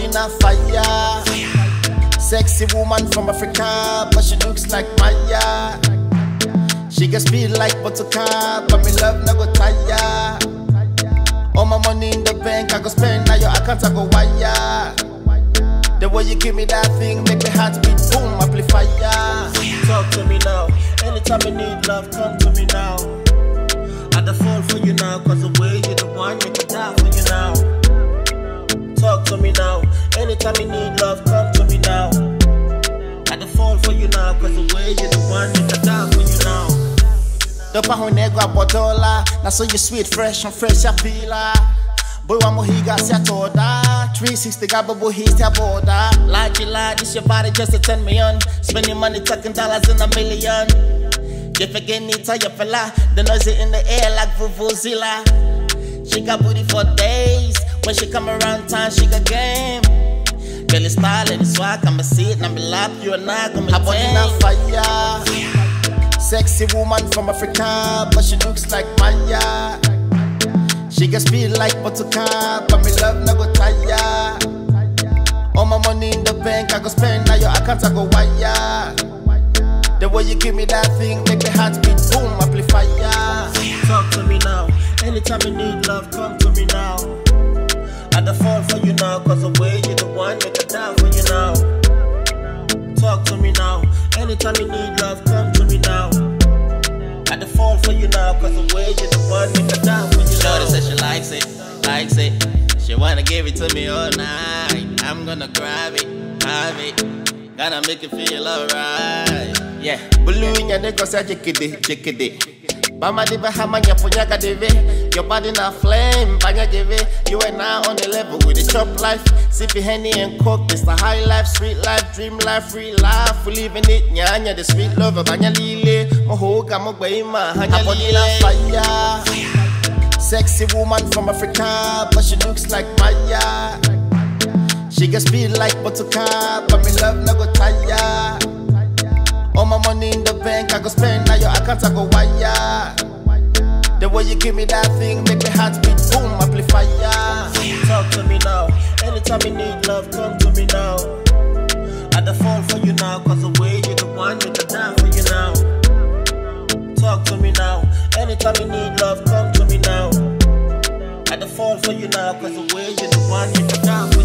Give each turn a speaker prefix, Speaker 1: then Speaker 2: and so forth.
Speaker 1: body not fire. Sexy woman from Africa, but she looks like Maya. She can speed like buttercup, but me love no go tire. All my money in the bank, I go spend, now your account I go wire. The way you give me that thing, make me heart beat, boom, amplifier. Talk to me now, anytime you need love, come to me now. I the fall for you now, cause the way you the one, me to die for you now. Talk to me now, anytime you need love, come to me now. I the fall for you now, cause the way you're the one, make me die for you now. Dopa hunego abodola, na so you sweet, fresh and fresh ya pila. Boy wa mohiga si atoda 360 gababo he's ya border. Like you like this your body just to turn me on Spending money talking dollars in a million. If again need tell your fella ah? The noise in the air like Vuvuzela. She got booty for days. When she come around town she got game It's style and it's swag I'ma see it and I'ma lap you and I gonna Her body not fire Sexy woman from Africa But she looks like Maya she can speed like buttercup, but me love no go tire. All my money in the bank, I go spend, now your account I go wire. The way you give me that thing, make me heart beat, boom, amplifier. Talk to me now, anytime you need love, come to me now. And I the fall for you now, cause the anytime you need love, come to me now. I the fall for you now, cause the way you the one, make I die for you.
Speaker 2: Shorty said she likes it, likes it. She wanna give it to me all night. I'm gonna grab it, have it. Gonna make it feel alright.
Speaker 1: Yeah, blue in your neck, cause I jikidi, jikidi. Mama diva hamanya punyaga divi. Your body not flame, banya divi. You and I on the level with the chop life. Sippy henny and coke, it's the high life, sweet life, dream life, free life. We living it, nyanya, the sweet lover, banya lile. Mohoga, mogwaima, hanya lile. fire. Sexy woman from Africa, but she looks like Maya. She can speed like buttercup, but me love no go tire. All my money in the bank, I go spend, now your account I go wire. The way you give me that thing, make my heart beat, boom, amplifier. Talk to me now, anytime you need love, come to me now. I the fall for you now, cause the way you the one, make I die for you now. Talk to me now, anytime you need love, come to me now. I the fall for you now, cause the way you the one, make I die you.